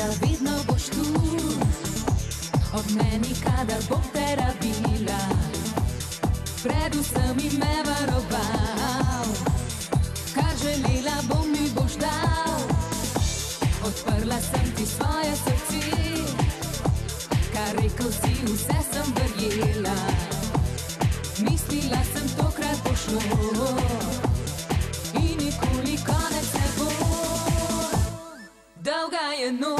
da vedno boš tu, ob meni, kadar bom te rabila. Predvsem mi me varoval, kar želela bom mi boš dal. Odprla sem ti svoje srce, kar rekel si, vse sem verjela. Mislila sem, tokrat bo šlo in nikoli konec ne bo. Dolga je noč,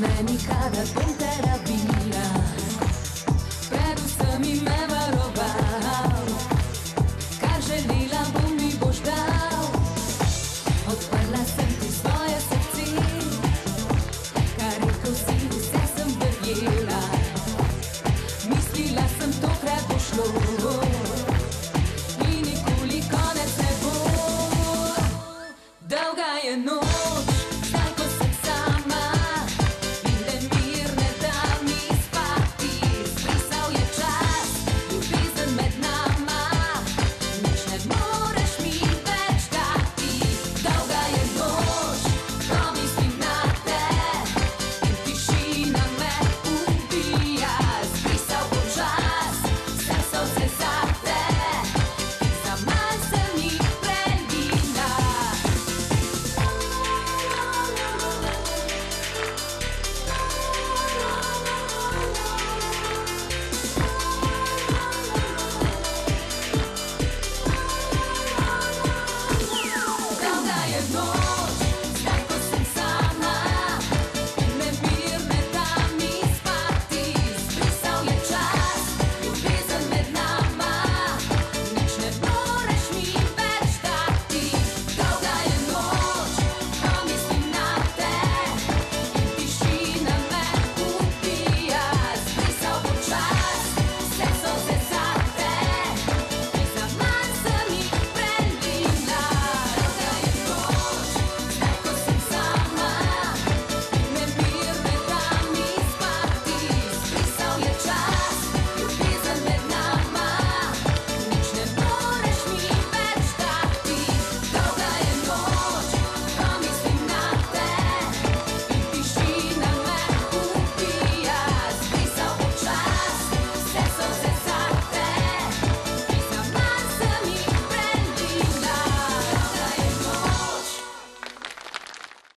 Meni kada bom terapija. Pred vsemi me varoval. Kar želila bom mi boš dal. Odprla sem ti svoje srce. Kar rekel si, vse sem verjela. Mislila sem tokrat bo šlo. In nikoli konec ne bo. Dolga je noč.